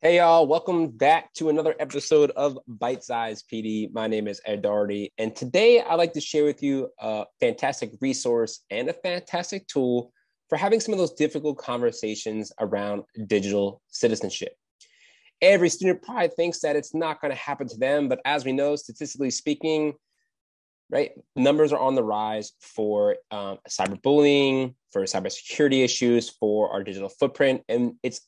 Hey, y'all, welcome back to another episode of Bite Size PD. My name is Ed Doherty, and today I'd like to share with you a fantastic resource and a fantastic tool for having some of those difficult conversations around digital citizenship. Every student probably thinks that it's not going to happen to them, but as we know, statistically speaking, right, numbers are on the rise for um, cyberbullying, for cybersecurity issues, for our digital footprint, and it's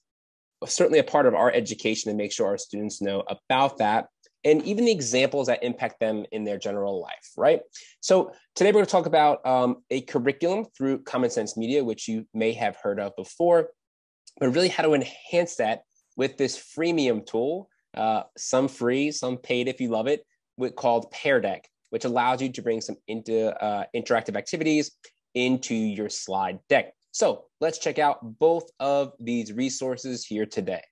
certainly a part of our education to make sure our students know about that and even the examples that impact them in their general life, right? So today we're going to talk about um, a curriculum through Common Sense Media, which you may have heard of before, but really how to enhance that with this freemium tool, uh, some free, some paid if you love it, with, called Pear Deck, which allows you to bring some into, uh, interactive activities into your slide deck. So let's check out both of these resources here today.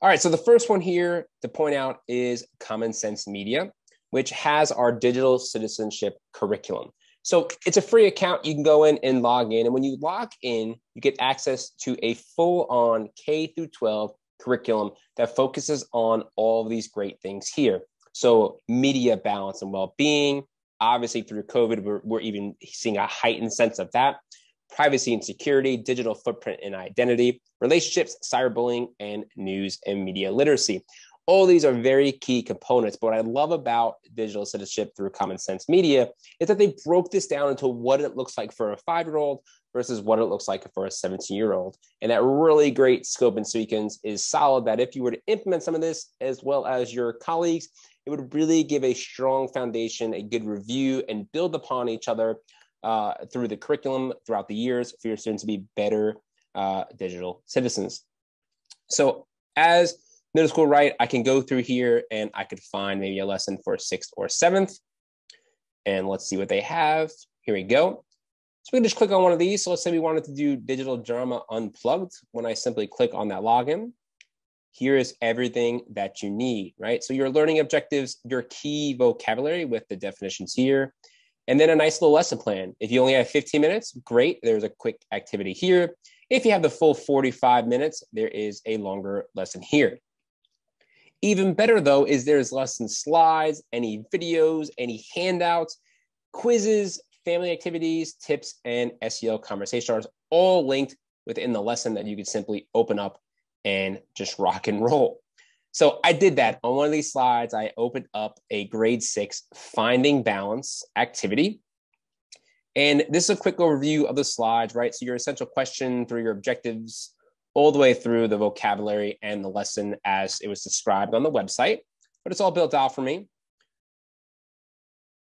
All right, so the first one here to point out is Common Sense Media, which has our digital citizenship curriculum. So it's a free account. You can go in and log in. And when you log in, you get access to a full on K through 12 curriculum that focuses on all these great things here. So media balance and well being. Obviously, through COVID, we're, we're even seeing a heightened sense of that privacy and security, digital footprint and identity, relationships, cyberbullying, and news and media literacy. All these are very key components. But what I love about digital citizenship through Common Sense Media is that they broke this down into what it looks like for a five year old versus what it looks like for a 17 year old. And that really great scope and sequence is solid that if you were to implement some of this as well as your colleagues, it would really give a strong foundation, a good review, and build upon each other uh, through the curriculum throughout the years for your students to be better uh, digital citizens. So as middle school, right, I can go through here and I could find maybe a lesson for sixth or seventh. And let's see what they have. Here we go. So we can just click on one of these. So let's say we wanted to do digital drama unplugged. When I simply click on that login, here is everything that you need, right? So your learning objectives, your key vocabulary with the definitions here, and then a nice little lesson plan. If you only have 15 minutes, great. There's a quick activity here. If you have the full 45 minutes, there is a longer lesson here. Even better though is there's lesson slides, any videos, any handouts, quizzes, family activities, tips, and SEL conversation starters, all linked within the lesson that you can simply open up and just rock and roll. So I did that on one of these slides. I opened up a grade six finding balance activity. And this is a quick overview of the slides, right? So your essential question through your objectives, all the way through the vocabulary and the lesson as it was described on the website, but it's all built out for me.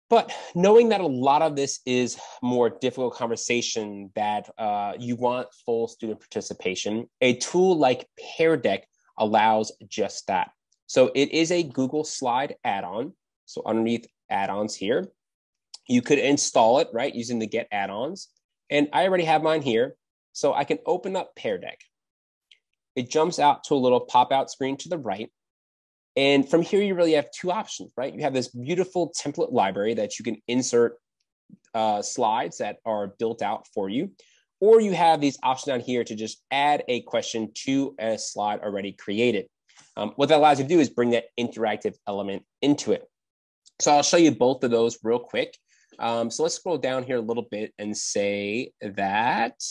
But knowing that a lot of this is more difficult conversation that uh, you want full student participation, a tool like Pear Deck allows just that. So it is a Google Slide add-on. So underneath add-ons here, you could install it, right, using the get add-ons. And I already have mine here. So I can open up Pear Deck. It jumps out to a little pop-out screen to the right. And from here, you really have two options, right? You have this beautiful template library that you can insert uh, slides that are built out for you or you have these options down here to just add a question to a slide already created. Um, what that allows you to do is bring that interactive element into it. So I'll show you both of those real quick. Um, so let's scroll down here a little bit and say that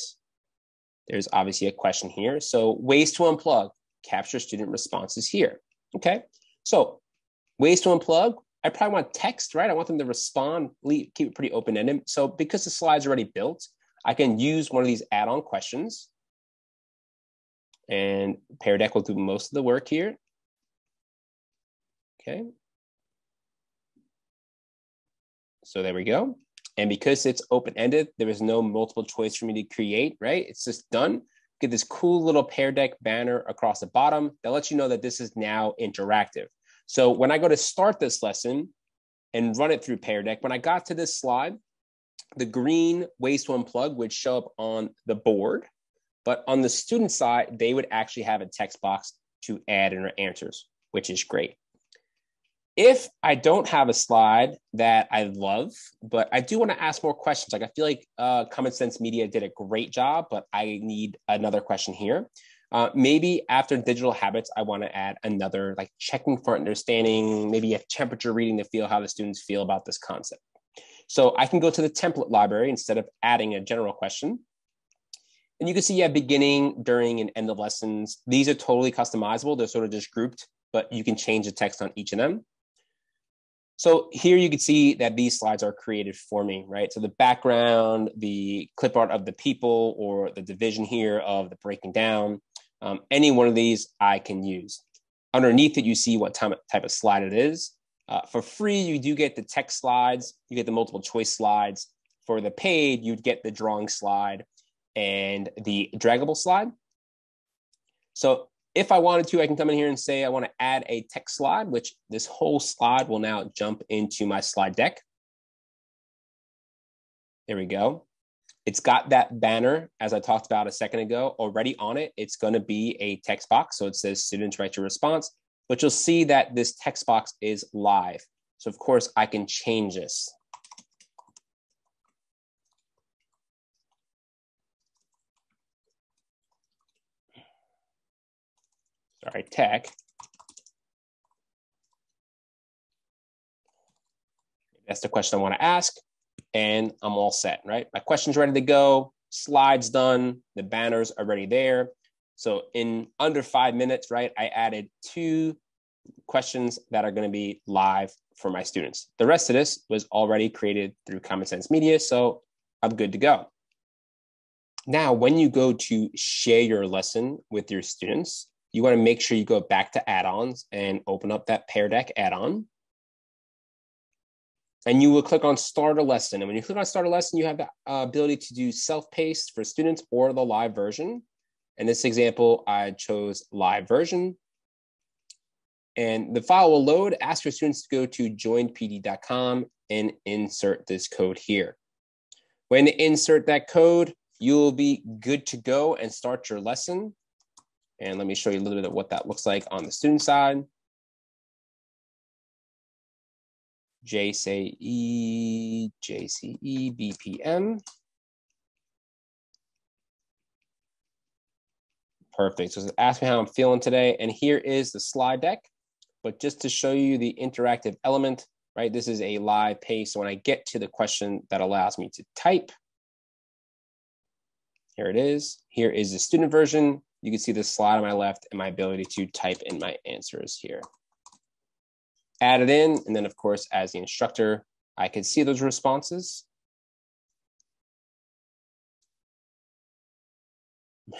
there's obviously a question here. So ways to unplug, capture student responses here. Okay, so ways to unplug, I probably want text, right? I want them to respond, keep it pretty open-ended. So because the slide's already built, I can use one of these add-on questions and Pear Deck will do most of the work here. Okay. So there we go. And because it's open-ended, there is no multiple choice for me to create, right? It's just done. Get this cool little Pear Deck banner across the bottom that lets you know that this is now interactive. So when I go to start this lesson and run it through Pear Deck, when I got to this slide, the green ways to unplug would show up on the board, but on the student side, they would actually have a text box to add in their answers, which is great. If I don't have a slide that I love, but I do want to ask more questions, like I feel like uh, Common Sense Media did a great job, but I need another question here. Uh, maybe after digital habits, I want to add another like checking for understanding, maybe a temperature reading to feel how the students feel about this concept. So I can go to the template library instead of adding a general question. And you can see, yeah, beginning, during, and end of lessons. These are totally customizable. They're sort of just grouped, but you can change the text on each of them. So here you can see that these slides are created for me, right? So the background, the clip art of the people, or the division here of the breaking down, um, any one of these I can use. Underneath it, you see what type of slide it is. Uh, for free, you do get the text slides, you get the multiple choice slides. For the paid, you'd get the drawing slide and the draggable slide. So if I wanted to, I can come in here and say I want to add a text slide, which this whole slide will now jump into my slide deck. There we go. It's got that banner, as I talked about a second ago, already on it. It's going to be a text box. So it says students write your response, but you'll see that this text box is live. So of course I can change this. sorry, tech. That's the question I want to ask. And I'm all set, right? My question's ready to go. Slides done. The banners are already there. So in under five minutes, right, I added two questions that are going to be live for my students. The rest of this was already created through Common Sense Media, so I'm good to go. Now, when you go to share your lesson with your students, you want to make sure you go back to add-ons and open up that Pear Deck add-on. And you will click on start a lesson. And when you click on start a lesson, you have the uh, ability to do self-paced for students or the live version. In this example, I chose live version. And the file will load, ask your students to go to joinpd.com and insert this code here. When you insert that code, you will be good to go and start your lesson. And let me show you a little bit of what that looks like on the student side. JCE, JCE, BPM. Perfect. So ask me how I'm feeling today. And here is the slide deck. But just to show you the interactive element, right? This is a live pace. So when I get to the question that allows me to type, here it is. Here is the student version you can see the slide on my left and my ability to type in my answers here. Add it in, and then of course, as the instructor, I can see those responses.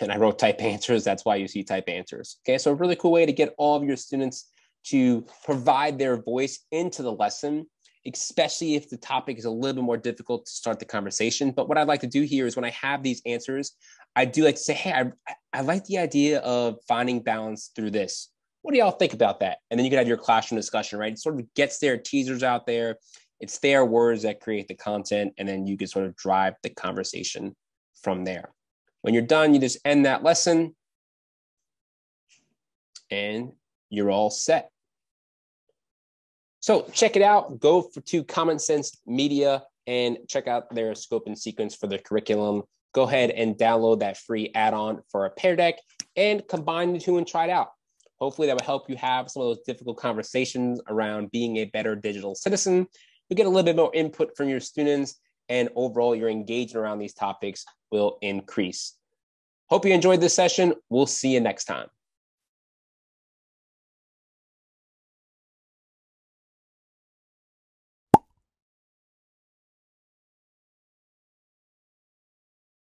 And I wrote type answers, that's why you see type answers. Okay, so a really cool way to get all of your students to provide their voice into the lesson especially if the topic is a little bit more difficult to start the conversation. But what I'd like to do here is when I have these answers, I do like to say, hey, I, I like the idea of finding balance through this. What do y'all think about that? And then you can have your classroom discussion, right? It sort of gets their teasers out there. It's their words that create the content, and then you can sort of drive the conversation from there. When you're done, you just end that lesson and you're all set. So check it out. Go for, to Common Sense Media and check out their scope and sequence for the curriculum go ahead and download that free add-on for a Pear Deck and combine the two and try it out. Hopefully that will help you have some of those difficult conversations around being a better digital citizen. You get a little bit more input from your students and overall your engagement around these topics will increase. Hope you enjoyed this session. We'll see you next time.